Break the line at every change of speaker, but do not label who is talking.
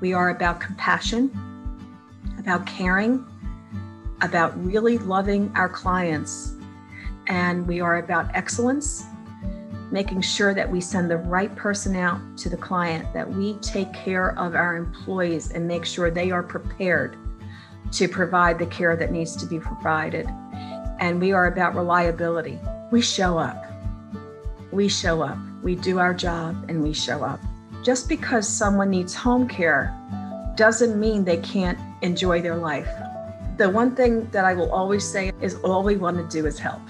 We are about compassion, about caring, about really loving our clients. And we are about excellence, making sure that we send the right person out to the client, that we take care of our employees and make sure they are prepared to provide the care that needs to be provided. And we are about reliability. We show up. We show up. We do our job and we show up. Just because someone needs home care doesn't mean they can't enjoy their life. The one thing that I will always say is all we want to do is help.